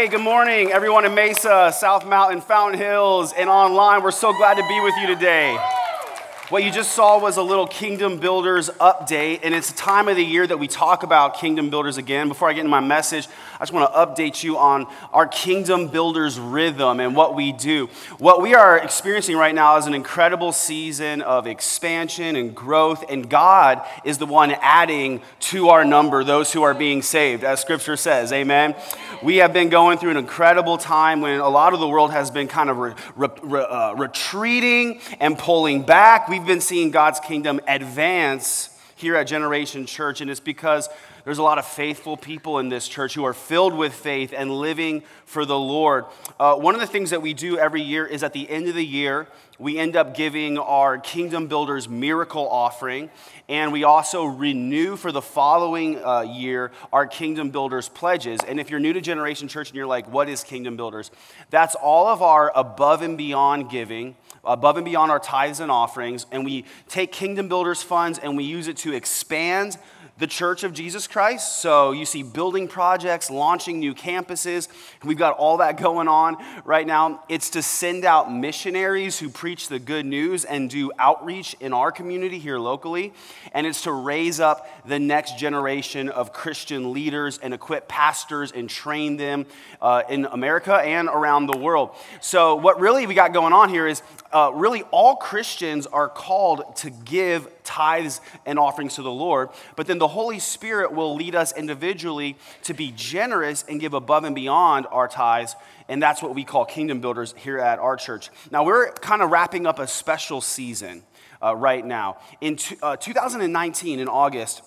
Hey, good morning, everyone in Mesa, South Mountain, Fountain Hills, and online. We're so glad to be with you today. What you just saw was a little Kingdom Builders update, and it's a time of the year that we talk about Kingdom Builders again. Before I get into my message, I just want to update you on our Kingdom Builders rhythm and what we do. What we are experiencing right now is an incredible season of expansion and growth, and God is the one adding to our number those who are being saved, as Scripture says. Amen. We have been going through an incredible time when a lot of the world has been kind of re- re- uh, retreating and pulling back. We we've been seeing God's kingdom advance here at Generation Church, and it's because there's a lot of faithful people in this church who are filled with faith and living for the Lord. Uh, one of the things that we do every year is at the end of the year, we end up giving our Kingdom Builders miracle offering, and we also renew for the following uh, year our Kingdom Builders pledges. And if you're new to Generation Church and you're like, what is Kingdom Builders? That's all of our above and beyond giving above and beyond our tithes and offerings, and we take Kingdom Builders funds and we use it to expand the Church of Jesus Christ. So you see building projects, launching new campuses. We've got all that going on right now. It's to send out missionaries who preach the good news and do outreach in our community here locally. And it's to raise up the next generation of Christian leaders and equip pastors and train them uh, in America and around the world. So, what really we got going on here is uh, really all Christians are called to give tithes and offerings to the Lord, but then the Holy Spirit will lead us individually to be generous and give above and beyond our tithes. And that's what we call kingdom builders here at our church. Now, we're kind of wrapping up a special season uh, right now. In t- uh, 2019, in August,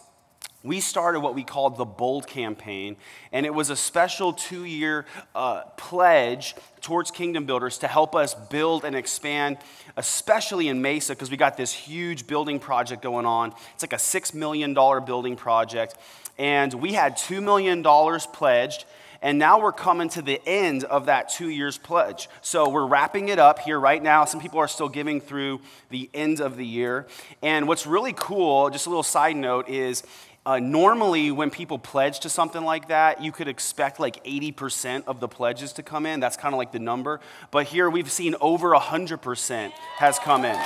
we started what we called the Bold campaign, and it was a special two year uh, pledge towards Kingdom Builders to help us build and expand, especially in Mesa, because we got this huge building project going on. It's like a $6 million building project, and we had $2 million pledged. And now we're coming to the end of that two years pledge. So we're wrapping it up here right now. Some people are still giving through the end of the year. And what's really cool, just a little side note, is uh, normally, when people pledge to something like that, you could expect like 80% of the pledges to come in. That's kind of like the number. But here we've seen over 100% has come in.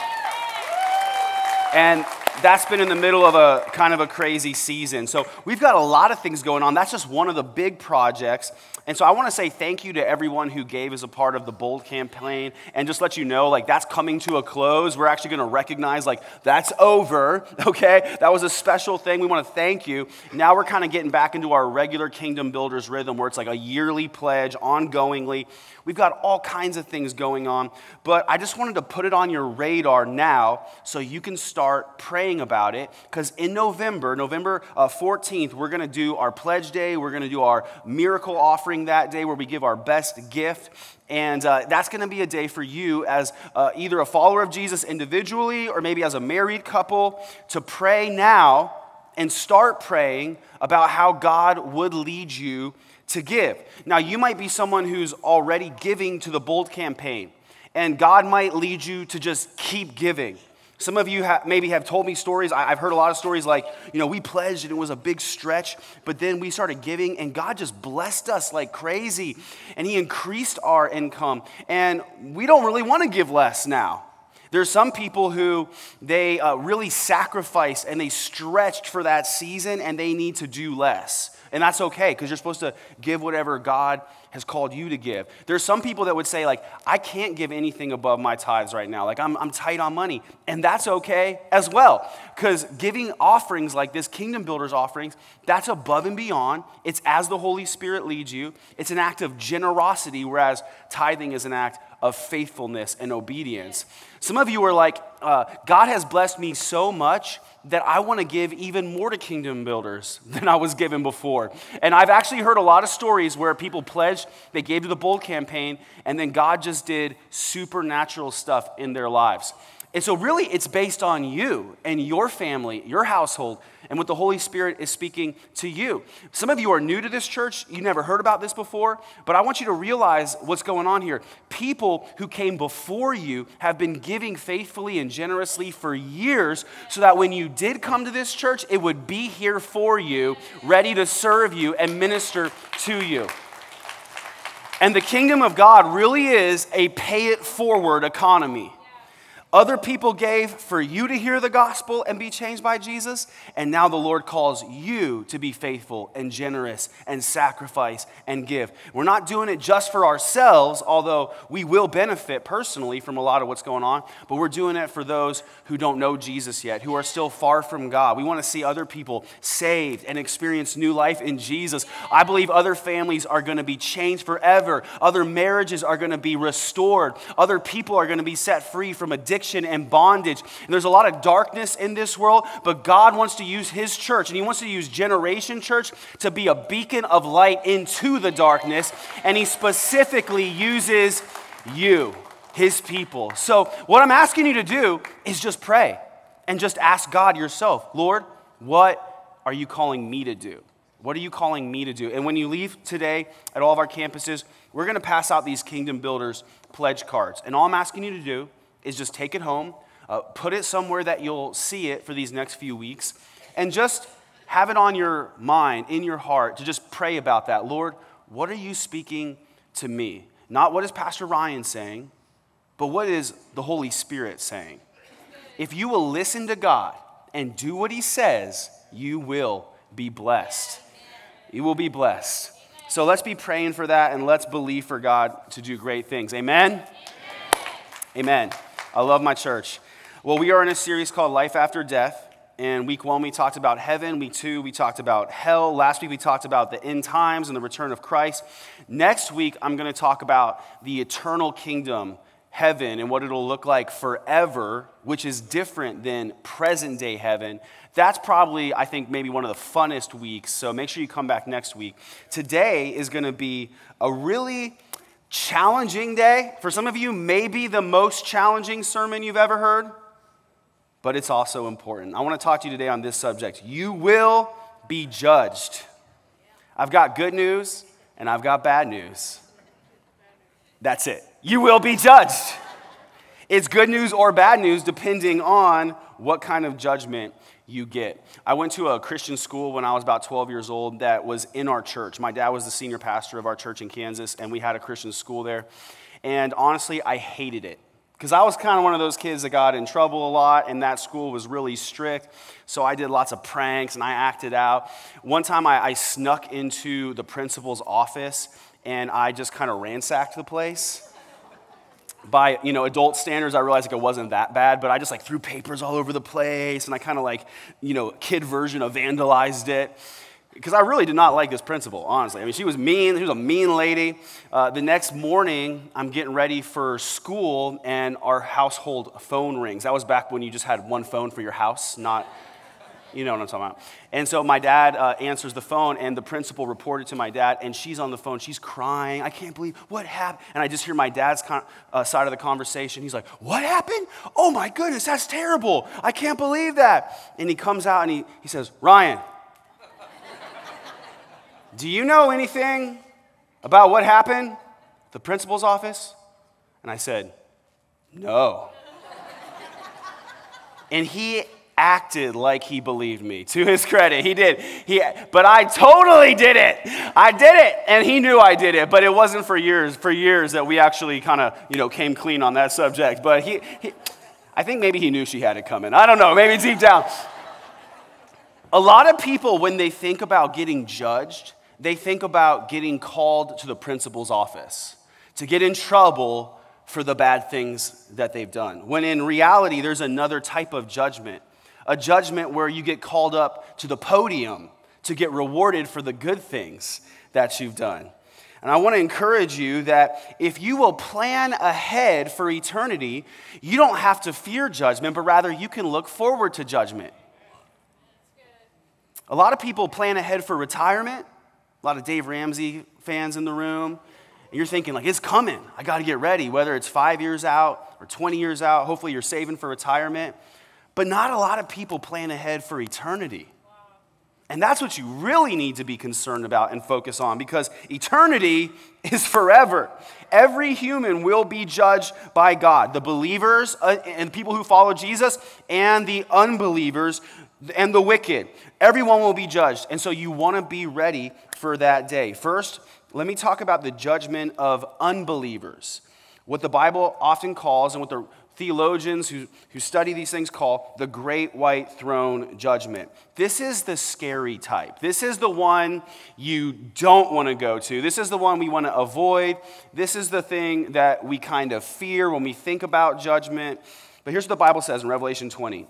And that's been in the middle of a kind of a crazy season. So we've got a lot of things going on. That's just one of the big projects. And so I want to say thank you to everyone who gave as a part of the Bold campaign and just let you know like that's coming to a close. We're actually going to recognize like that's over, okay? That was a special thing. We want to thank you. Now we're kind of getting back into our regular Kingdom Builders rhythm where it's like a yearly pledge ongoingly. We've got all kinds of things going on, but I just wanted to put it on your radar now so you can start praying about it. Because in November, November uh, 14th, we're going to do our pledge day. We're going to do our miracle offering that day where we give our best gift. And uh, that's going to be a day for you as uh, either a follower of Jesus individually or maybe as a married couple to pray now and start praying about how God would lead you to give. Now, you might be someone who's already giving to the Bold campaign, and God might lead you to just keep giving. Some of you have, maybe have told me stories. I, have heard a lot of stories like, you know, we pledged and it was a big stretch, but then we started giving and God just blessed us like crazy and He increased our income. And we don't really want to give less now. There's some people who they uh, really sacrificed and they stretched for that season and they need to do less. And that's okay because you're supposed to give whatever God has called you to give. There's some people that would say, like, I can't give anything above my tithes right now. Like, I'm, I'm tight on money. And that's okay as well because giving offerings like this, kingdom builders offerings, that's above and beyond. It's as the Holy Spirit leads you, it's an act of generosity, whereas tithing is an act of faithfulness and obedience. Some of you are like, uh, God has blessed me so much that I want to give even more to kingdom builders than I was given before. And I've actually heard a lot of stories where people pledged, they gave to the Bold campaign, and then God just did supernatural stuff in their lives. And so, really, it's based on you and your family, your household, and what the Holy Spirit is speaking to you. Some of you are new to this church, you never heard about this before, but I want you to realize what's going on here. People who came before you have been giving faithfully and generously for years so that when you did come to this church, it would be here for you, ready to serve you and minister to you. And the kingdom of God really is a pay it forward economy. Other people gave for you to hear the gospel and be changed by Jesus, and now the Lord calls you to be faithful and generous and sacrifice and give. We're not doing it just for ourselves, although we will benefit personally from a lot of what's going on, but we're doing it for those who don't know Jesus yet, who are still far from God. We want to see other people saved and experience new life in Jesus. I believe other families are going to be changed forever, other marriages are going to be restored, other people are going to be set free from addiction addiction and bondage. And there's a lot of darkness in this world, but God wants to use His church, and He wants to use Generation Church to be a beacon of light into the darkness. And He specifically uses you, His people. So, what I'm asking you to do is just pray and just ask God yourself, Lord, what are you calling me to do? What are you calling me to do? And when you leave today at all of our campuses, we're going to pass out these Kingdom Builders pledge cards. And all I'm asking you to do is just take it home, uh, put it somewhere that you'll see it for these next few weeks, and just have it on your mind, in your heart, to just pray about that. Lord, what are you speaking to me? Not what is Pastor Ryan saying, but what is the Holy Spirit saying? If you will listen to God and do what He says, you will be blessed. You will be blessed. So let's be praying for that and let's believe for God to do great things. Amen. Amen. I love my church. Well, we are in a series called Life After Death. And week one, we talked about heaven. Week two, we talked about hell. Last week, we talked about the end times and the return of Christ. Next week, I'm going to talk about the eternal kingdom, heaven, and what it'll look like forever, which is different than present day heaven. That's probably, I think, maybe one of the funnest weeks. So make sure you come back next week. Today is going to be a really challenging day. For some of you, maybe the most challenging sermon you've ever heard, but it's also important. I want to talk to you today on this subject. You will be judged. I've got good news and I've got bad news. That's it. You will be judged. It's good news or bad news depending on what kind of judgment you get. I went to a Christian school when I was about 12 years old that was in our church. My dad was the senior pastor of our church in Kansas, and we had a Christian school there. And honestly, I hated it because I was kind of one of those kids that got in trouble a lot, and that school was really strict. So I did lots of pranks and I acted out. One time I, I snuck into the principal's office and I just kind of ransacked the place by you know adult standards i realized like it wasn't that bad but i just like threw papers all over the place and i kind of like you know kid version of vandalized it. Because i really did not like this principal honestly. I mean she was mean she was a mean lady. Uh, the next morning i'm getting ready for school and our household phone rings. That was back when you just had one phone for your house not you know what I'm talking about. And so my dad uh, answers the phone, and the principal reported to my dad, and she's on the phone. She's crying. I can't believe what happened. And I just hear my dad's con- uh, side of the conversation. He's like, What happened? Oh my goodness, that's terrible. I can't believe that. And he comes out and he, he says, Ryan, do you know anything about what happened the principal's office? And I said, No. and he acted like he believed me. To his credit, he did. He, but I totally did it. I did it, and he knew I did it. But it wasn't for years. For years that we actually kind of you know came clean on that subject. But he, he, I think maybe he knew she had it coming. I don't know. Maybe deep down. A lot of people, when they think about getting judged, they think about getting called to the principal's office to get in trouble for the bad things that they've done. When in reality, there's another type of judgment a judgment where you get called up to the podium to get rewarded for the good things that you've done. And I want to encourage you that if you will plan ahead for eternity, you don't have to fear judgment, but rather you can look forward to judgment. A lot of people plan ahead for retirement. A lot of Dave Ramsey fans in the room. And you're thinking, like, it's coming. I got to get ready, whether it's five years out or 20 years out. Hopefully, you're saving for retirement. But not a lot of people plan ahead for eternity. And that's what you really need to be concerned about and focus on because eternity is forever. Every human will be judged by God. The believers uh, and people who follow Jesus and the unbelievers and the wicked. Everyone will be judged. And so you want to be ready for that day. First, let me talk about the judgment of unbelievers. What the Bible often calls, and what the theologians who, who study these things call the great white throne judgment. This is the scary type. This is the one you don't want to go to. This is the one we want to avoid. This is the thing that we kind of fear when we think about judgment. But here's what the Bible says in Revelation 20.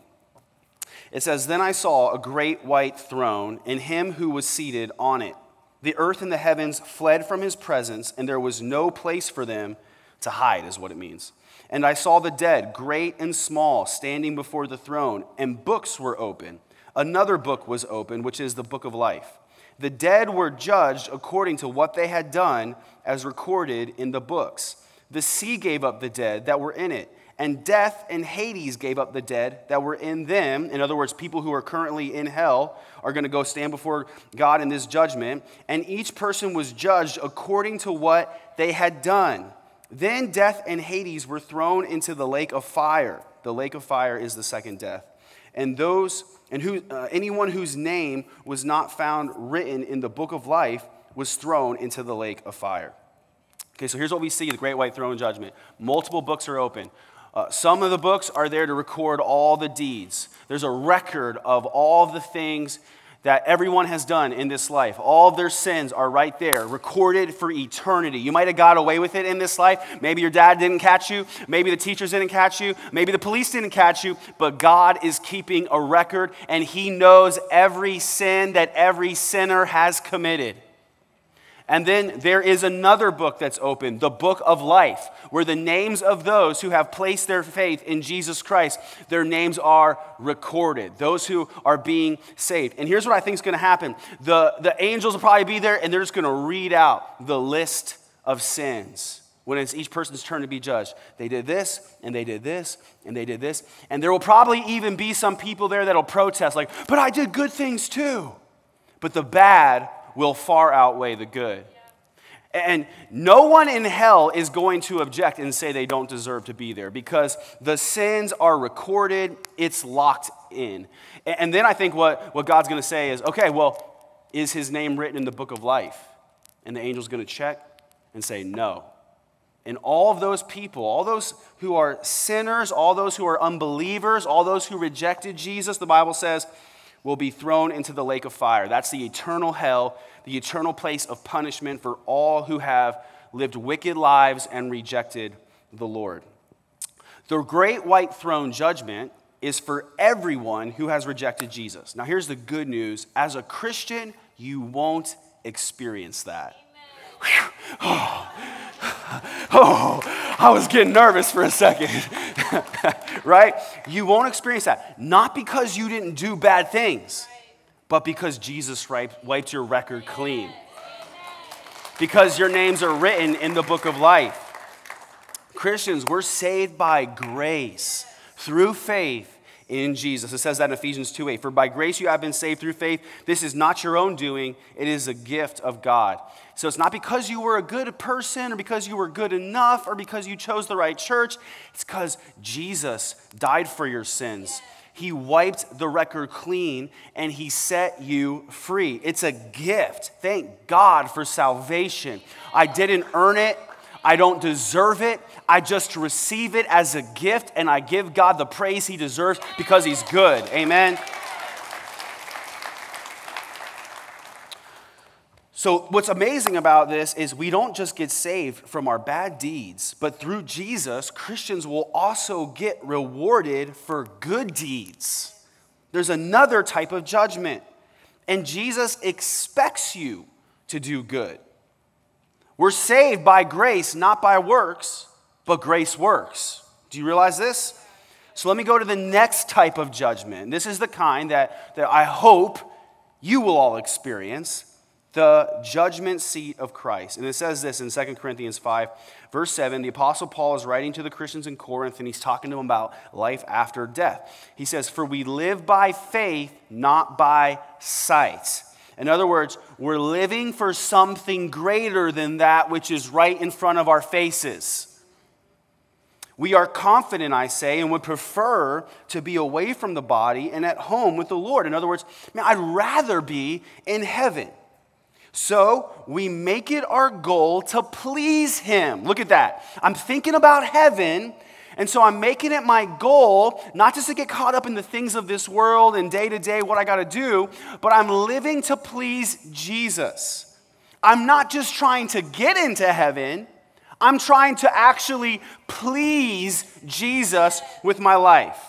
It says, Then I saw a great white throne, and him who was seated on it. The earth and the heavens fled from his presence, and there was no place for them to hide, is what it means. And I saw the dead, great and small, standing before the throne, and books were open. Another book was open, which is the book of life. The dead were judged according to what they had done, as recorded in the books. The sea gave up the dead that were in it, and death and Hades gave up the dead that were in them. In other words, people who are currently in hell are going to go stand before God in this judgment, and each person was judged according to what they had done. Then death and Hades were thrown into the lake of fire. The lake of fire is the second death. And those and who uh, anyone whose name was not found written in the book of life was thrown into the lake of fire. Okay, so here's what we see the great white throne judgment. Multiple books are open. Uh, some of the books are there to record all the deeds. There's a record of all the things that everyone has done in this life. All of their sins are right there, recorded for eternity. You might have got away with it in this life. Maybe your dad didn't catch you. Maybe the teachers didn't catch you. Maybe the police didn't catch you. But God is keeping a record, and He knows every sin that every sinner has committed. And then there is another book that's open, the book of life, where the names of those who have placed their faith in Jesus Christ, their names are recorded, those who are being saved. And here's what I think is going to happen the, the angels will probably be there, and they're just going to read out the list of sins when it's each person's turn to be judged. They did this, and they did this, and they did this. And there will probably even be some people there that'll protest, like, but I did good things too. But the bad will far outweigh the good. And no one in hell is going to object and say they don't deserve to be there because the sins are recorded, it's locked in. And then I think what, what God's going to say is okay, well, is his name written in the book of life? And the angel's going to check and say no. And all of those people, all those who are sinners, all those who are unbelievers, all those who rejected Jesus, the Bible says, will be thrown into the lake of fire. That's the eternal hell, the eternal place of punishment for all who have lived wicked lives and rejected the Lord. The great white throne judgment is for everyone who has rejected Jesus. Now, here's the good news as a Christian, you won't experience that. Oh, oh, I was getting nervous for a second. right? You won't experience that. Not because you didn't do bad things, but because Jesus wiped your record clean. Because your names are written in the book of life. Christians, we're saved by grace through faith in Jesus. It says that in Ephesians 2 8. For by grace you have been saved through faith. This is not your own doing, it is a gift of God. So it's not because you were a good person or because you were good enough or because you chose the right church. It's because Jesus died for your sins. He wiped the record clean and he set you free. It's a gift. Thank God for salvation. I didn't earn it. I don't deserve it. I just receive it as a gift and I give God the praise he deserves because he's good. Amen. So, what's amazing about this is we don't just get saved from our bad deeds, but through Jesus, Christians will also get rewarded for good deeds. There's another type of judgment, and Jesus expects you to do good. We're saved by grace, not by works, but grace works. Do you realize this? So let me go to the next type of judgment. This is the kind that, that I hope you will all experience the judgment seat of Christ. And it says this in 2 Corinthians 5, verse 7. The Apostle Paul is writing to the Christians in Corinth, and he's talking to them about life after death. He says, For we live by faith, not by sight. In other words, we're living for something greater than that which is right in front of our faces. We are confident, I say, and would prefer to be away from the body and at home with the Lord. In other words, man, I'd rather be in heaven. So we make it our goal to please Him. Look at that. I'm thinking about heaven, and so I'm making it my goal not just to get caught up in the things of this world and day to day what I got to do, but I'm living to please Jesus. I'm not just trying to get into heaven. I'm trying to actually please Jesus with my life.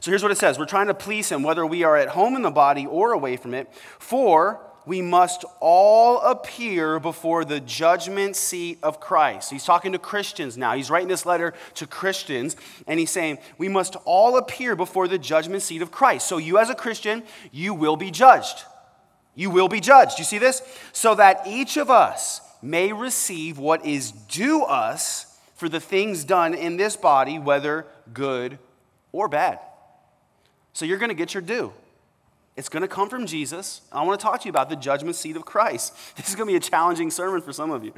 So here's what it says We're trying to please Him, whether we are at home in the body or away from it, for we must all appear before the judgment seat of Christ. He's talking to Christians now. He's writing this letter to Christians, and he's saying, We must all appear before the judgment seat of Christ. So, you as a Christian, you will be judged. You will be judged. You see this? So that each of us may receive what is due us for the things done in this body, whether good or bad. So you're going to get your due. It's going to come from Jesus. I want to talk to you about the judgment seat of Christ. This is going to be a challenging sermon for some of you.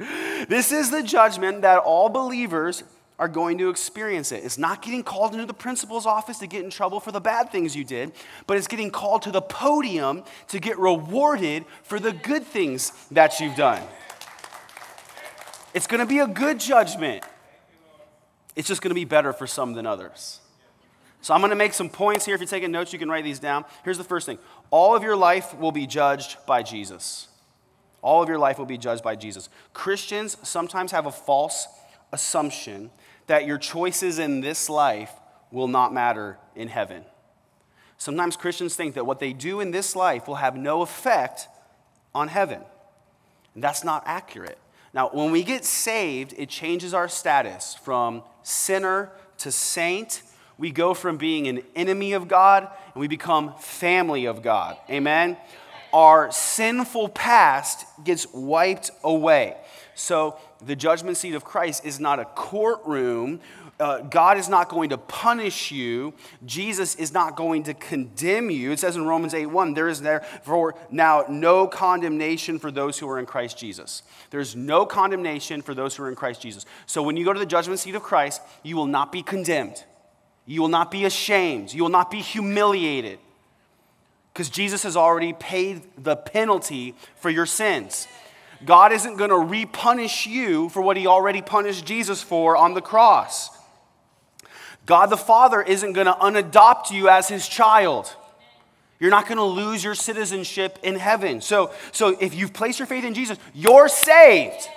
This is the judgment that all believers are going to experience it. It's not getting called into the principal's office to get in trouble for the bad things you did, but it's getting called to the podium to get rewarded for the good things that you've done. It's going to be a good judgment. It's just going to be better for some than others. So I'm going to make some points here. If you're taking notes, you can write these down. Here's the first thing all of your life will be judged by Jesus. All of your life will be judged by Jesus. Christians sometimes have a false assumption that your choices in this life will not matter in heaven. Sometimes Christians think that what they do in this life will have no effect on heaven. And that's not accurate. Now, when we get saved, it changes our status from sinner to saint. We go from being an enemy of God and we become family of God. Amen? Our sinful past gets wiped away. So, the judgment seat of Christ is not a courtroom uh, God is not going to punish you. Jesus is not going to condemn you. It says in Romans 8 1, there is therefore now no condemnation for those who are in Christ Jesus. There's no condemnation for those who are in Christ Jesus. So when you go to the judgment seat of Christ, you will not be condemned. You will not be ashamed. You will not be humiliated. Because Jesus has already paid the penalty for your sins. God isn't going to repunish you for what he already punished Jesus for on the cross. God the Father isn't going to unadopt you as his child. You're not going to lose your citizenship in heaven. So, so if you've placed your faith in Jesus, you're saved.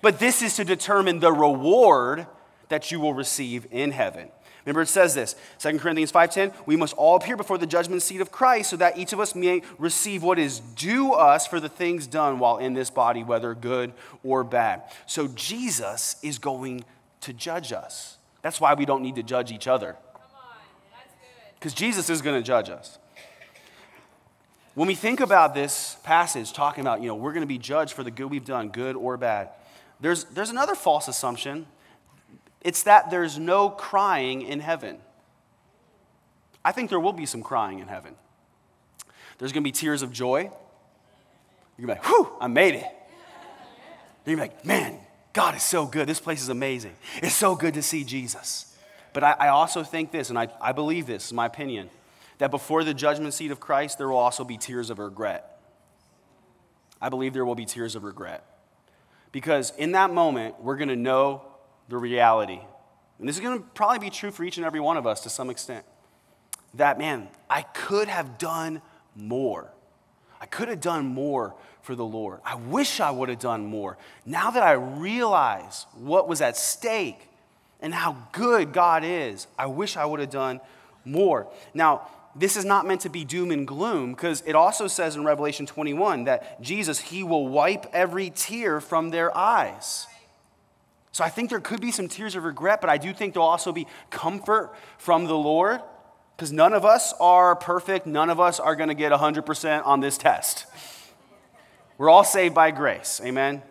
But this is to determine the reward that you will receive in heaven. Remember it says this, 2 Corinthians 5:10, we must all appear before the judgment seat of Christ so that each of us may receive what is due us for the things done while in this body, whether good or bad. So Jesus is going to judge us. That's why we don't need to judge each other. Because Jesus is going to judge us. When we think about this passage, talking about, you know, we're going to be judged for the good we've done, good or bad, there's, there's another false assumption. It's that there's no crying in heaven. I think there will be some crying in heaven. There's going to be tears of joy. You're going to be like, whew, I made it. You're going to be like, man, God is so good. This place is amazing. It's so good to see Jesus. But I, I also think this, and I, I believe this, is my opinion, that before the judgment seat of Christ, there will also be tears of regret. I believe there will be tears of regret. Because in that moment, we're going to know the reality. And this is going to probably be true for each and every one of us to some extent. That, man, I could have done more. I could have done more for the Lord. I wish I would have done more. Now that I realize what was at stake and how good God is, I wish I would have done more. Now, this is not meant to be doom and gloom because it also says in Revelation 21 that Jesus, He will wipe every tear from their eyes. So I think there could be some tears of regret, but I do think there'll also be comfort from the Lord because none of us are perfect. None of us are going to get 100% on this test. We're all saved by grace. Amen? Amen?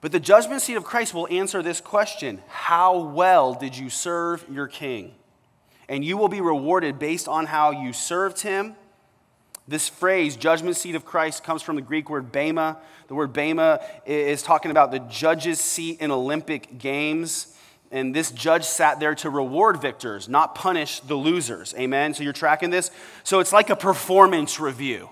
But the judgment seat of Christ will answer this question How well did you serve your king? And you will be rewarded based on how you served him. This phrase, judgment seat of Christ, comes from the Greek word bema. The word bema is talking about the judge's seat in Olympic Games. and this judge sat there to reward victors, not punish the losers. Amen? So you're tracking this? So it's like a performance review.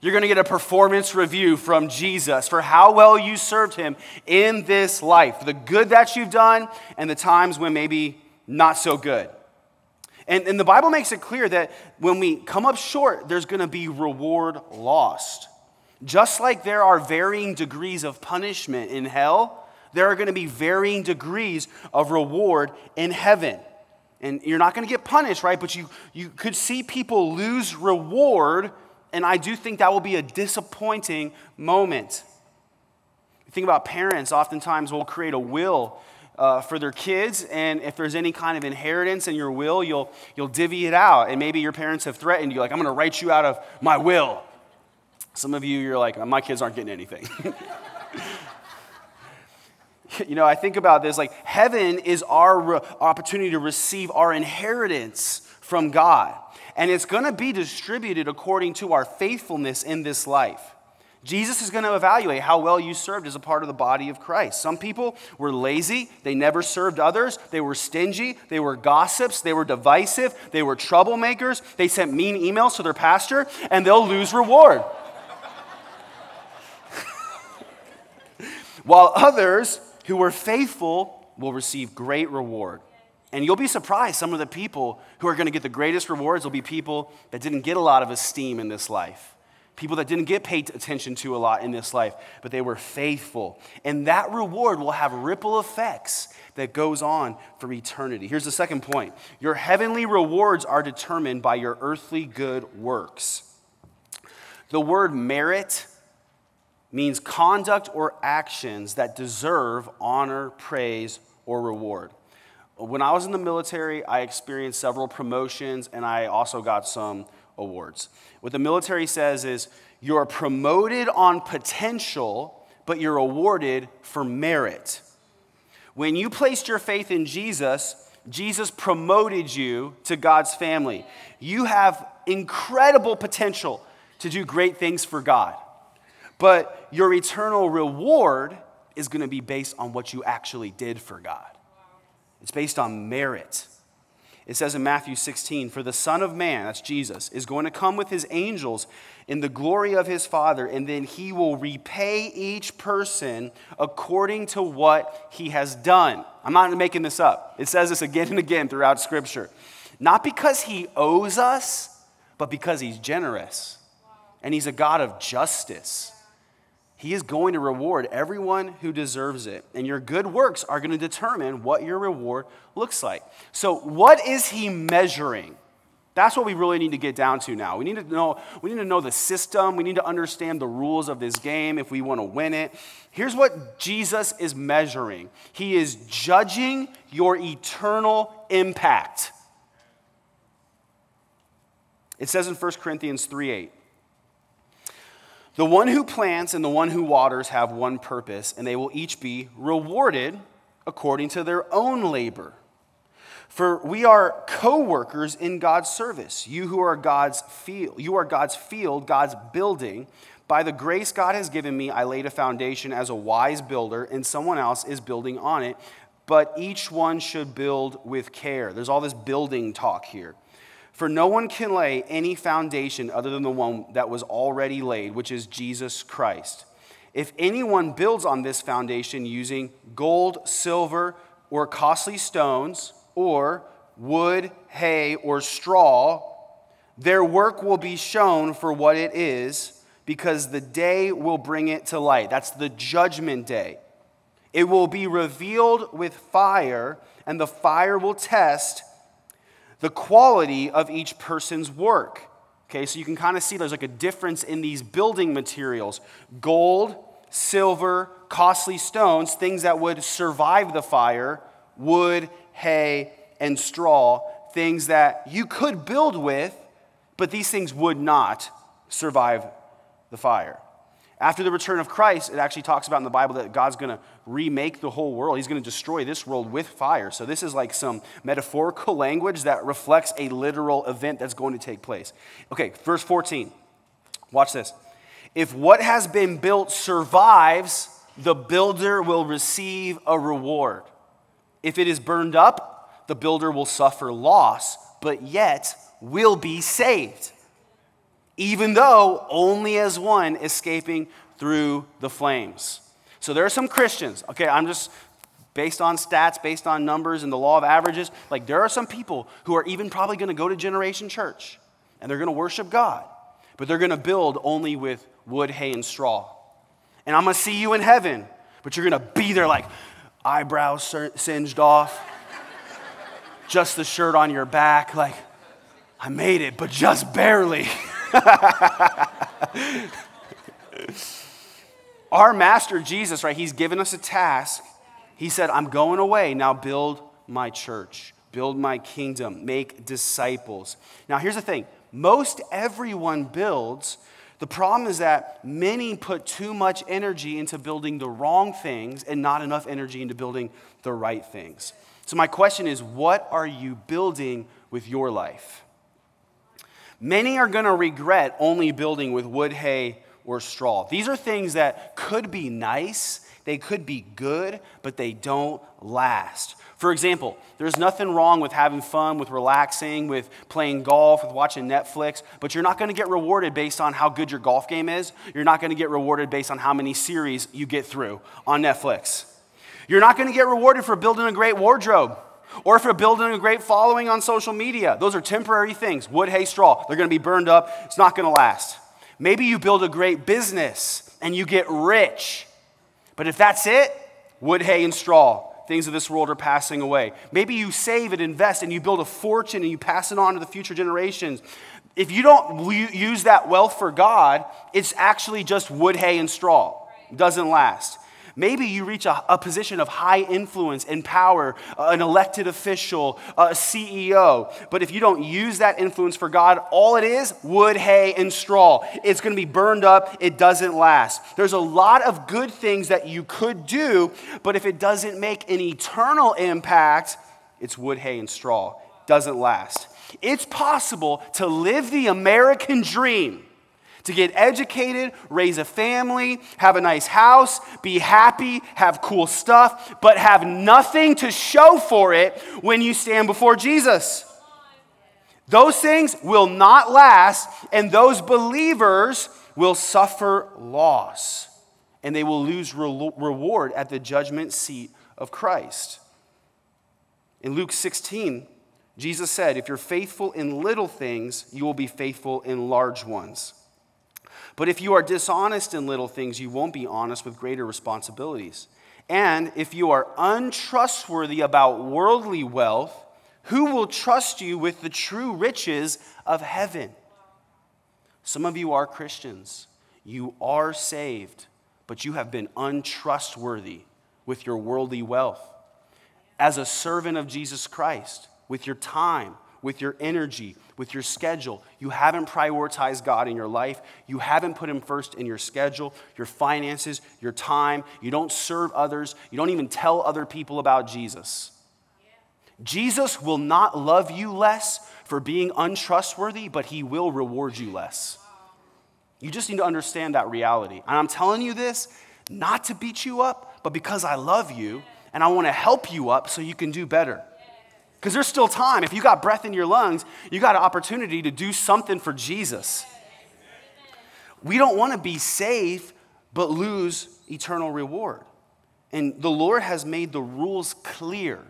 You're going to get a performance review from Jesus for how well you served him in this life, the good that you've done, and the times when maybe not so good. And, and the Bible makes it clear that when we come up short, there's going to be reward lost. Just like there are varying degrees of punishment in hell, there are going to be varying degrees of reward in heaven. And you're not going to get punished, right? But you, you could see people lose reward, and I do think that will be a disappointing moment. Think about parents, oftentimes will create a will uh, for their kids, and if there's any kind of inheritance in your will, you'll, you'll divvy it out. And maybe your parents have threatened you, like, I'm going to write you out of my will. Some of you, you're like, my kids aren't getting anything. you know, I think about this like, heaven is our re- opportunity to receive our inheritance from God, and it's going to be distributed according to our faithfulness in this life. Jesus is going to evaluate how well you served as a part of the body of Christ. Some people were lazy, they never served others, they were stingy, they were gossips, they were divisive, they were troublemakers, they sent mean emails to their pastor, and they'll lose reward. While others who were faithful will receive great reward. And you'll be surprised, some of the people who are going to get the greatest rewards will be people that didn't get a lot of esteem in this life people that didn't get paid attention to a lot in this life, but they were faithful. And that reward will have ripple effects that goes on for eternity. Here's the second point. Your heavenly rewards are determined by your earthly good works. The word merit means conduct or actions that deserve honor, praise, or reward. When I was in the military, I experienced several promotions and I also got some awards. What the military says is you're promoted on potential, but you're awarded for merit. When you placed your faith in Jesus, Jesus promoted you to God's family. You have incredible potential to do great things for God. But your eternal reward is going to be based on what you actually did for God. It's based on merit. It says in Matthew 16, For the Son of Man, that's Jesus, is going to come with his angels in the glory of his Father, and then he will repay each person according to what he has done. I'm not making this up. It says this again and again throughout Scripture. Not because he owes us, but because he's generous. And he's a God of justice. He is going to reward everyone who deserves it. And your good works are going to determine what your reward looks like. So, what is he measuring? That's what we really need to get down to now. We need to know, we need to know the system. We need to understand the rules of this game if we want to win it. Here's what Jesus is measuring. He is judging your eternal impact. It says in 1 Corinthians 3 8. The one who plants and the one who waters have one purpose, and they will each be rewarded according to their own labor. For we are co-workers in God's service. You who are God's field, you are God's field, God's building. By the grace God has given me, I laid a foundation as a wise builder, and someone else is building on it. But each one should build with care. There's all this building talk here. For no one can lay any foundation other than the one that was already laid, which is Jesus Christ. If anyone builds on this foundation using gold, silver, or costly stones, or wood, hay, or straw, their work will be shown for what it is, because the day will bring it to light. That's the judgment day. It will be revealed with fire, and the fire will test the quality of each person's work. Okay, so you can kind of see there's like a difference in these building materials gold, silver, costly stones, things that would survive the fire, wood, hay, and straw, things that you could build with, but these things would not survive the fire. After the return of Christ, it actually talks about in the Bible that God's going to remake the whole world. He's going to destroy this world with fire. So, this is like some metaphorical language that reflects a literal event that's going to take place. Okay, verse 14. Watch this. If what has been built survives, the builder will receive a reward. If it is burned up, the builder will suffer loss, but yet will be saved, even though only as one escaping through the flames. So there are some Christians, okay, I'm just based on stats, based on numbers and the law of averages, like there are some people who are even probably going to go to Generation Church and they're going to worship God, but they're going to build only with wood, hay, and straw. And I'm going to see you in heaven, but you're going to be there like eyebrows singed off, just the shirt on your back, like, I made it, but just barely. Our master Jesus, right, he's given us a task he said, I'm going away. Now build my church, build my kingdom, make disciples. Now, here's the thing most everyone builds. The problem is that many put too much energy into building the wrong things and not enough energy into building the right things. So, my question is what are you building with your life? Many are going to regret only building with wood, hay, or straw. These are things that could be nice they could be good, but they don't last. For example, there's nothing wrong with having fun, with relaxing, with playing golf, with watching Netflix, but you're not going to get rewarded based on how good your golf game is. You're not going to get rewarded based on how many series you get through on Netflix. You're not going to get rewarded for building a great wardrobe or if you're building a great following on social media. Those are temporary things wood, hay, straw. They're going to be burned up, it's not going to last. Maybe you build a great business and you get rich but if that's it, wood, hay, and straw, things of this world are passing away. Maybe you save and invest and you build a fortune and you pass it on to the future generations. If you don't use that wealth for God, it's actually just wood, hay, and straw. It doesn't last. Maybe you reach a, a, position of high influence and power, uh, an elected official, uh, a CEO. But if you don't use that influence for God, all it is wood, hay, and straw. It's going to be burned up. It doesn't last. There's a lot of good things that you could do, but if it doesn't make an eternal impact, it's wood, hay, and straw. Doesn't last. It's possible to live the American dream to get educated, raise a family, have a nice house, be happy, have cool stuff, but have nothing to show for it when you stand before Jesus. Those things will not last, and those believers will suffer loss, and they will lose re- reward at the judgment seat of Christ. In Luke 16, Jesus said, If you're faithful in little things, you will be faithful in large ones. But if you are dishonest in little things, you won't be honest with greater responsibilities. And if you are untrustworthy about worldly wealth, who will trust you with the true riches of heaven? Some of you are Christians. You are saved, but you have been untrustworthy with your worldly wealth. As a servant of Jesus Christ, with your time, with your energy, with your schedule. You haven't prioritized God in your life. You haven't put Him first in your schedule, your finances, your time. You don't serve others. You don't even tell other people about Jesus. Jesus will not love you less for being untrustworthy, but He will reward you less. You just need to understand that reality. And I'm telling you this not to beat you up, but because I love you and I want to help you up so you can do better. Because there's still time. If you got breath in your lungs, you got an opportunity to do something for Jesus. We don't want to be safe but lose eternal reward. And the Lord has made the rules clear.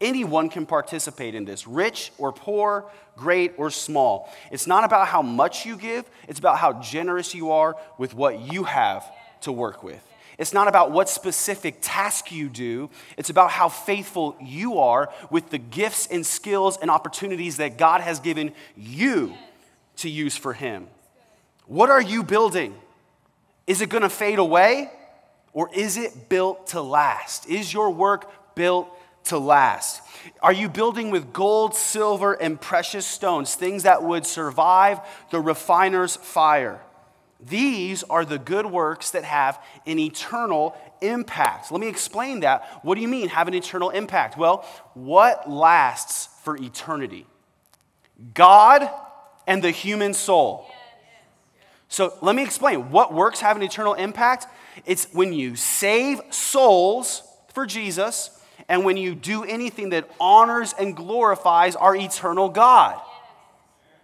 Anyone can participate in this, rich or poor, great or small. It's not about how much you give, it's about how generous you are with what you have to work with. It's not about what specific task you do, it's about how faithful you are with the gifts and skills and opportunities that God has given you to use for Him. What are you building? Is it going to fade away or is it built to last? Is your work built to last? Are you building with gold, silver, and precious stones, things that would survive the refiner's fire? These are the good works that have an eternal impact. Let me explain that. What do you mean, have an eternal impact? Well, what lasts for eternity? God and the human soul. So let me explain. What works have an eternal impact? It's when you save souls for Jesus and when you do anything that honors and glorifies our eternal God.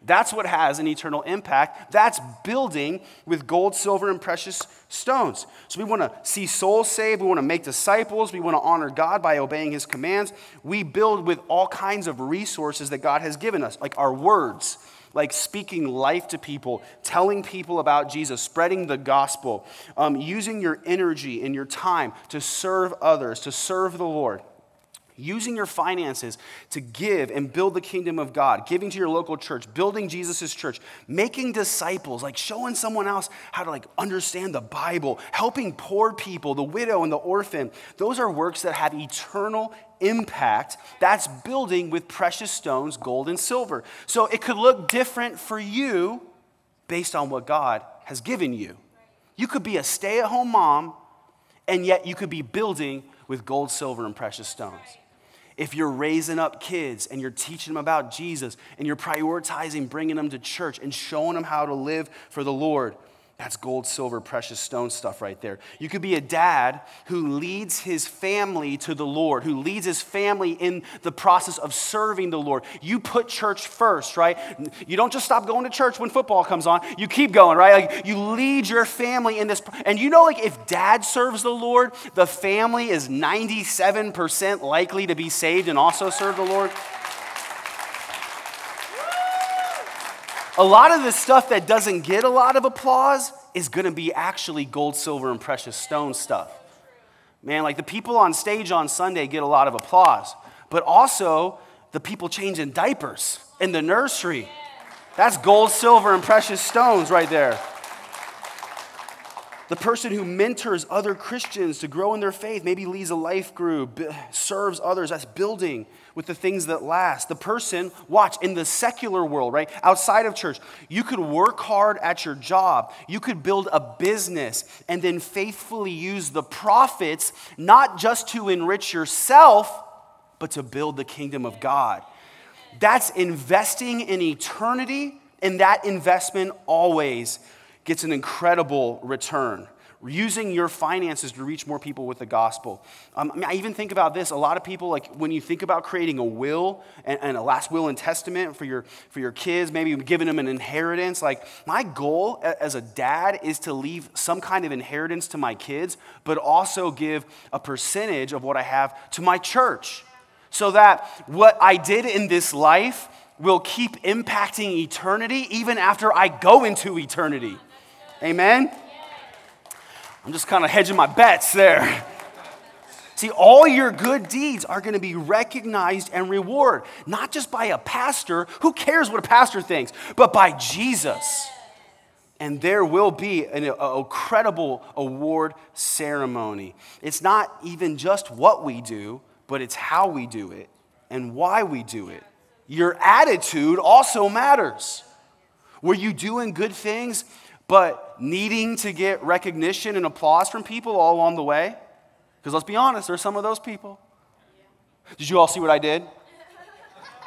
That's what has an eternal impact. That's building with gold, silver, and precious stones. So we want to see souls saved. We want to make disciples. We want to honor God by obeying his commands. We build with all kinds of resources that God has given us, like our words, like speaking life to people, telling people about Jesus, spreading the gospel, um, using your energy and your time to serve others, to serve the Lord using your finances to give and build the kingdom of God, giving to your local church, building Jesus' church, making disciples, like showing someone else how to like understand the Bible, helping poor people, the widow and the orphan. Those are works that have eternal impact. That's building with precious stones, gold and silver. So it could look different for you based on what God has given you. You could be a stay-at-home mom and yet you could be building with gold, silver, and precious stones if you're raising up kids and you're teaching them about Jesus and you're prioritizing bringing them to church and showing them how to live for the Lord, that's gold, silver, precious stone stuff right there. You could be a dad who leads his family to the Lord, who leads his family in the process of serving the Lord. You put church first, right? You don't just stop going to church when football comes on. You keep going, right? Like you lead your family in this. And you know, like if dad serves the Lord, the family is 97% likely to be saved and also serve the Lord. A lot of the stuff that doesn't get a lot of applause is going to be actually gold, silver, and precious stone stuff. Man, like the people on stage on Sunday get a lot of applause, but also the people changing diapers in the nursery. That's gold, silver, and precious stones right there. The person who mentors other Christians to grow in their faith, maybe leads a life group, serves others, that's building with the things that last. The person, watch, in the secular world, right, outside of church, you could work hard at your job, you could build a business, and then faithfully use the profits not just to enrich yourself, but to build the kingdom of God. That's investing in eternity, and that investment always gets an incredible return using your finances to reach more people with the gospel. Um, I, mean, I even think about this. A lot of people, like when you think about creating a will and, and, a last will and testament for your, for your kids, maybe giving them an inheritance, like my goal as a dad is to leave some kind of inheritance to my kids, but also give a percentage of what I have to my church. So that what I did in this life will keep impacting eternity even after I go into eternity. Amen? I'm just kind of hedging my bets there. See, all your good deeds are going to be recognized and rewarded, not just by a pastor, who cares what a pastor thinks, but by Jesus. And there will be an incredible award ceremony. It's not even just what we do, but it's how we do it and why we do it. Your attitude also matters. Were you doing good things but needing to get recognition and applause from people all along the way. Because let's be honest, there's some of those people. Did you all see what I did?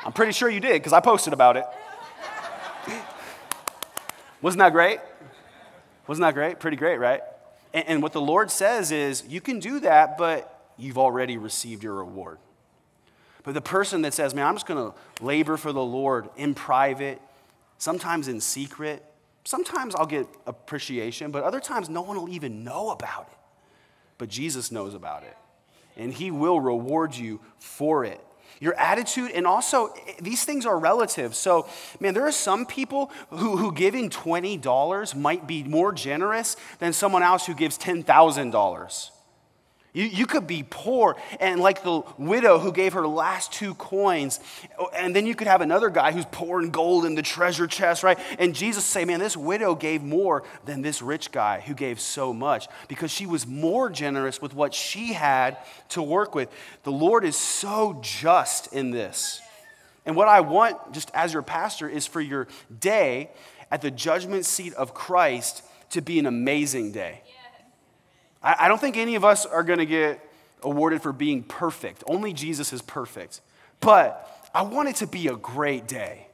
I'm pretty sure you did because I posted about it. Wasn't that great? Wasn't that great? Pretty great, right? And, and what the Lord says is you can do that, but you've already received your reward. But the person that says, man, I'm just going to labor for the Lord in private, sometimes in secret, Sometimes I'll get appreciation, but other times no one will even know about it. But Jesus knows about it, and He will reward you for it. Your attitude, and also eh, these things are relative. So, man, there are some people who, who giving $20 might be more generous than someone else who gives $10,000. You, you could be poor and like the widow who gave her last two coins. And then you could have another guy who's pouring gold in the treasure chest, right? And Jesus say, man, this widow gave more than this rich guy who gave so much because she was more generous with what she had to work with. The Lord is so just in this. And what I want, just as your pastor, is for your day at the judgment seat of Christ to be an amazing day. I, don't think any of us are going to get awarded for being perfect. Only Jesus is perfect. But I want it to be a great day.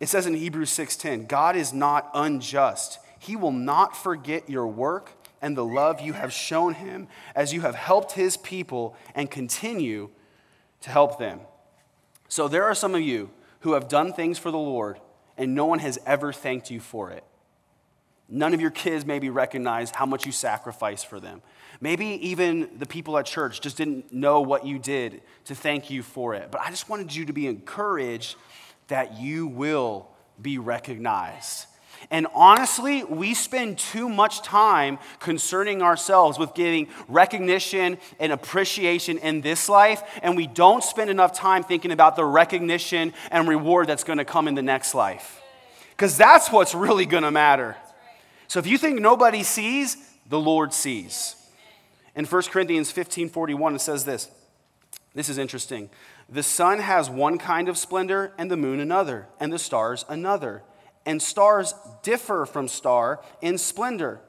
It says in Hebrews 6:10, God is not unjust. He will not forget your work and the love you have shown him as you have helped his people and continue to help them. So there are some of you who have done things for the Lord and no one has ever thanked you for it. None of your kids maybe recognize how much you sacrificed for them. Maybe even the people at church just didn't know what you did to thank you for it. But I just wanted you to be encouraged that you will be recognized. And honestly, we spend too much time concerning ourselves with giving recognition and appreciation in this life, and we don't spend enough time thinking about the recognition and reward that's gonna come in the next life. Because that's what's really gonna matter. So if you think nobody sees, the Lord sees. In 1 Corinthians 15 41, it says this. This is interesting. The sun has one kind of splendor, and the moon another, and the stars another and stars differ from star in splendor.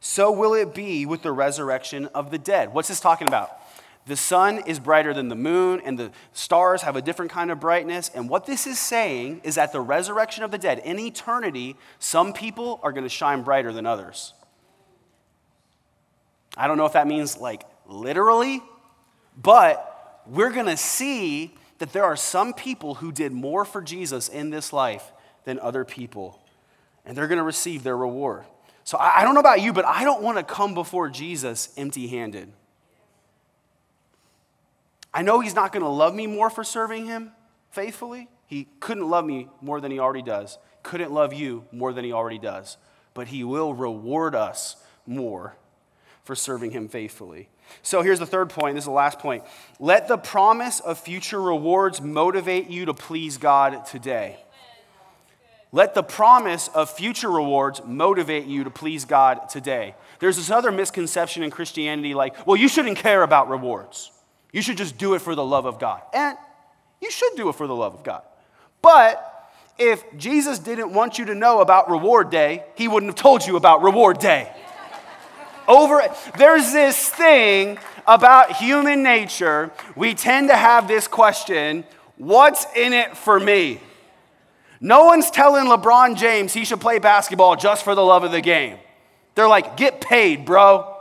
So will it be with the resurrection of the dead. What's this talking about? The sun is brighter than the moon, and the stars have a different kind of brightness. And what this is saying is that the resurrection of the dead, in eternity, some people are going to shine brighter than others. I don't know if that means like literally, but we're going to see that there are some people who did more for Jesus in this life than other people, and they're going to receive their reward. So I don't know about you, but I don't want to come before Jesus empty handed. I know He's not going to love me more for serving Him faithfully. He couldn't love me more than He already does, couldn't love you more than He already does, but He will reward us more for serving Him faithfully. So here's the third point. This is the last point. Let the promise of future rewards motivate you to please God today. Let the promise of future rewards motivate you to please God today. There's this other misconception in Christianity like, well, you shouldn't care about rewards. You should just do it for the love of God. And you should do it for the love of God. But if Jesus didn't want you to know about reward day, he wouldn't have told you about reward day. Over there's this thing about human nature. We tend to have this question, what's in it for me? No one's telling LeBron James he should play basketball just for the love of the game. They're like, get paid, bro.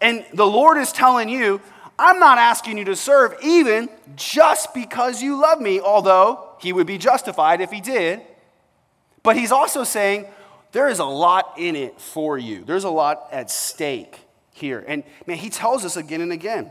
And the Lord is telling you, I'm not asking you to serve even just because you love me, although he would be justified if he did. But he's also saying, there is a lot in it for you. There's a lot at stake here. And man, he tells us again and again.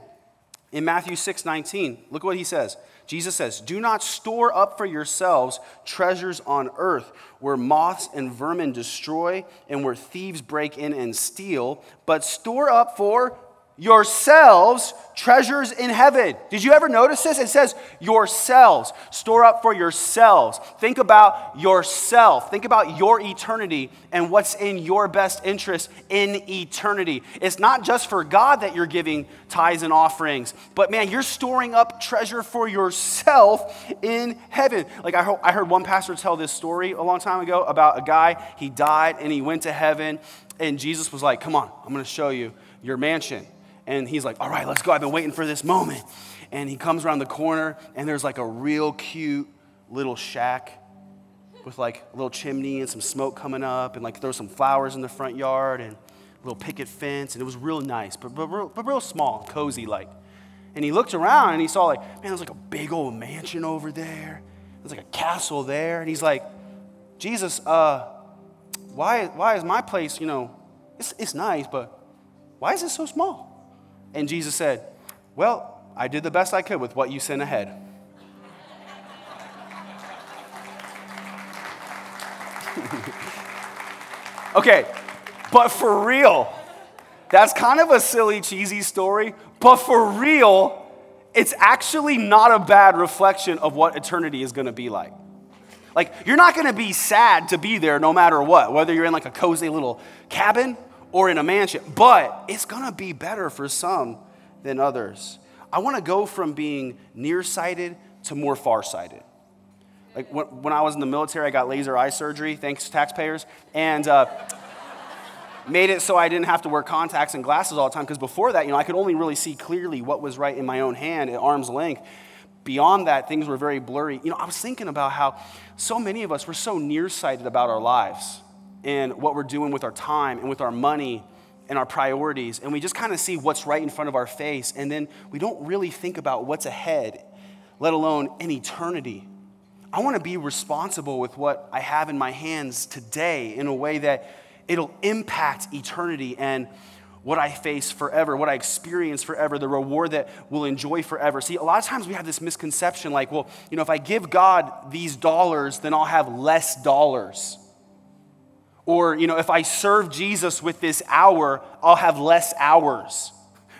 In Matthew 6 19, look what he says. Jesus says, Do not store up for yourselves treasures on earth where moths and vermin destroy and where thieves break in and steal, but store up for yourselves treasures in heaven. Did you ever notice this? It says yourselves. Store up for yourselves. Think about yourself. Think about your eternity and what's in your best interest in eternity. It's not just for God that you're giving tithes and offerings, but man, you're storing up treasure for yourself in heaven. Like I heard, one pastor tell this story a long time ago about a guy, he died and he went to heaven, and Jesus was like, Come on, I'm going to show you your mansion. And he's like, All right, let's go. I've been waiting for this moment. And he comes around the corner, and there's like a real cute little shack with like a little chimney and some smoke coming up, and like there's some flowers in the front yard, and a little picket fence. And it was real nice, but, but, real, but real small, cozy like. And he looked around and he saw, like, man, there's like a big old mansion over there. There's like a castle there. And he's like, Jesus, uh, why, why is my place, you know, it's, it's nice, but why is it so small? And Jesus said, Well, I did the best I could with what you sent ahead. okay, but for real, that's kind of a silly, cheesy story, but for real, it's actually not a bad reflection of what eternity is going to be like. Like, you're not going to be sad to be there no matter what, whether you're in like a cozy little cabin or in a mansion, but it's gonna be better for some than others. I wanna go from being nearsighted to more farsighted. Like when, when I was in the military, I got laser eye surgery, thanks to taxpayers, and uh, made it so I didn't have to wear contacts and glasses all the time. Because before that, you know, I could only really see clearly what was right in my own hand at arm's length. Beyond that, things were very blurry. You know, I was thinking about how so many of us were so nearsighted about our lives and what we're doing with our time and with our money and our priorities, and we just kind of see what's right in front of our face, and then we don't really think about what's ahead, let alone in eternity. I want to be responsible with what I have in my hands today in a way that it'll impact eternity and what I face forever, what I experience forever, the reward that we'll enjoy forever. See, a lot of times we have this misconception like, well, you know, if I give God these dollars, then I'll have less dollars. Or, you know, if I serve Jesus with this hour, I'll have less hours.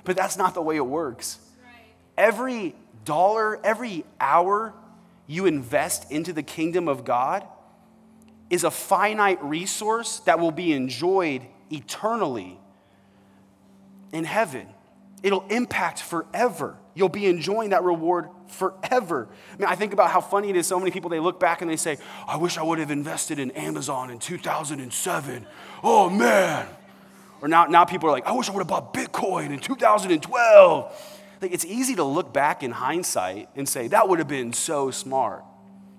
But that's not the way it works. Right. Every dollar, every hour you invest into the kingdom of God is a finite resource that will be enjoyed eternally in heaven. It'll impact forever. You'll be enjoying that reward forever. I mean, I think about how funny it is. So many people, they look back and they say, I wish I would have invested in Amazon in 2007. Oh, man. Or now, now people are like, I wish I would have bought Bitcoin in 2012. Like, it's easy to look back in hindsight and say, that would have been so smart.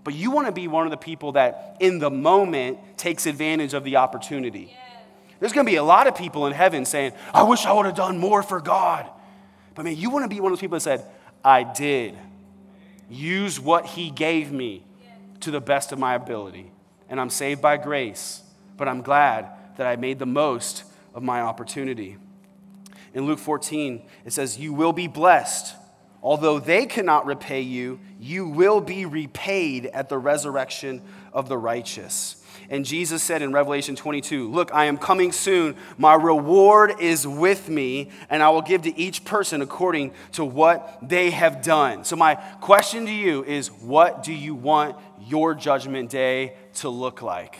But you want to be one of the people that, in the moment, takes advantage of the opportunity. Yeah. There's going to be a lot of people in heaven saying, I wish I would have done more for God. But man, you want to be one of those people that said, I did. Use what He gave me to the best of my ability. And I'm saved by grace, but I'm glad that I made the most of my opportunity. In Luke 14, it says, You will be blessed. Although they cannot repay you, you will be repaid at the resurrection of the righteous. And Jesus said in Revelation 22, Look, I am coming soon. My reward is with me, and I will give to each person according to what they have done. So, my question to you is what do you want your judgment day to look like?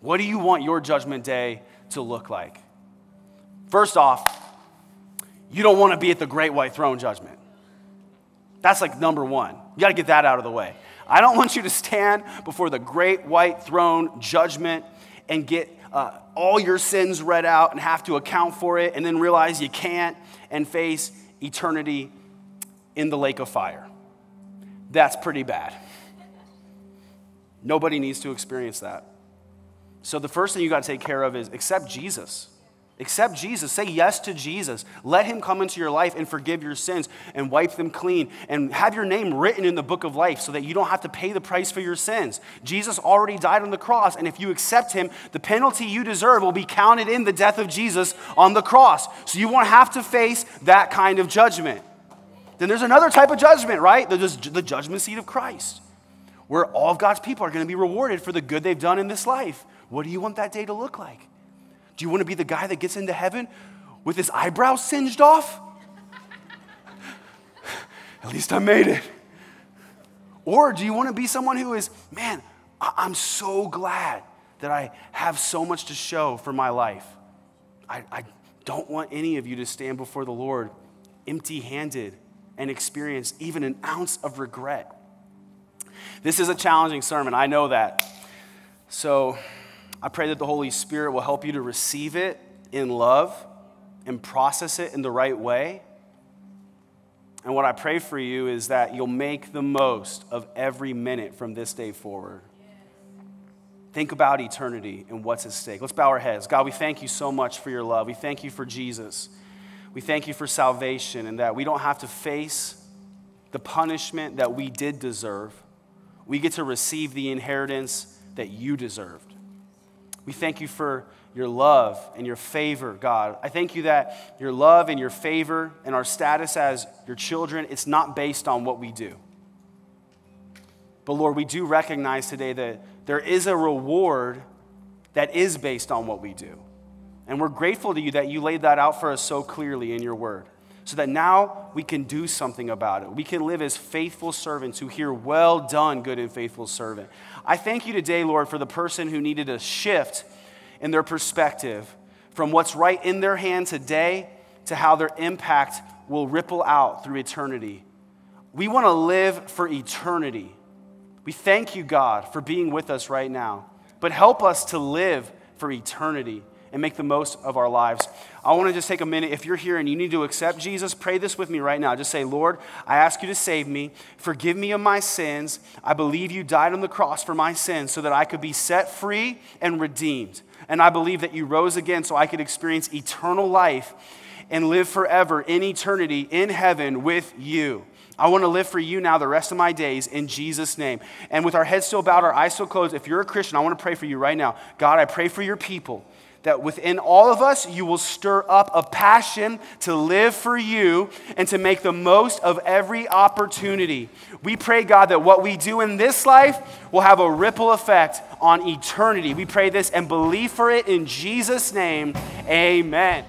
What do you want your judgment day to look like? First off, you don't want to be at the great white throne judgment. That's like number one. You got to get that out of the way. I don't want you to stand before the great white throne judgment and get uh, all your sins read out and have to account for it and then realize you can't and face eternity in the lake of fire. That's pretty bad. Nobody needs to experience that. So, the first thing you got to take care of is accept Jesus. Accept Jesus. Say yes to Jesus. Let him come into your life and forgive your sins and wipe them clean and have your name written in the book of life so that you don't have to pay the price for your sins. Jesus already died on the cross, and if you accept him, the penalty you deserve will be counted in the death of Jesus on the cross. So you won't have to face that kind of judgment. Then there's another type of judgment, right? The judgment seat of Christ, where all of God's people are going to be rewarded for the good they've done in this life. What do you want that day to look like? Do you want to be the guy that gets into heaven with his eyebrows singed off? At least I made it. Or do you want to be someone who is, man, I'm so glad that I have so much to show for my life. I, I don't want any of you to stand before the Lord empty handed and experience even an ounce of regret. This is a challenging sermon, I know that. So, I pray that the Holy Spirit will help you to receive it in love and process it in the right way. And what I pray for you is that you'll make the most of every minute from this day forward. Think about eternity and what's at stake. Let's bow our heads. God, we thank you so much for your love. We thank you for Jesus. We thank you for salvation and that we don't have to face the punishment that we did deserve. We get to receive the inheritance that you deserved. We thank you for your love and your favor, God. I thank you that your love and your favor and our status as your children, it's not based on what we do. But Lord, we do recognize today that there is a reward that is based on what we do. And we're grateful to you that you laid that out for us so clearly in your word so that now we can do something about it. We can live as faithful servants who hear, Well done, good and faithful servant. I thank you today, Lord, for the person who needed a shift in their perspective from what's right in their hand today to how their impact will ripple out through eternity. We want to live for eternity. We thank you, God, for being with us right now. But help us to live for eternity and make the most of our lives. I want to just take a minute. If you're here and you need to accept Jesus, pray this with me right now. Just say, Lord, I ask you to save me. Forgive me of my sins. I believe you died on the cross for my sins so that I could be set free and redeemed. And I believe that you rose again so I could experience eternal life and live forever in eternity in heaven with you. I want to live for you now the rest of my days in Jesus' name. And with our heads still bowed, our eyes still closed, if you're a Christian, I want to pray for you right now. God, I pray for your people that within all of us, you will stir up a passion to live for you and to make the most of every opportunity. We pray, God, that what we do in this life will have a ripple effect on eternity. We pray this and believe for it in Jesus' name. Amen.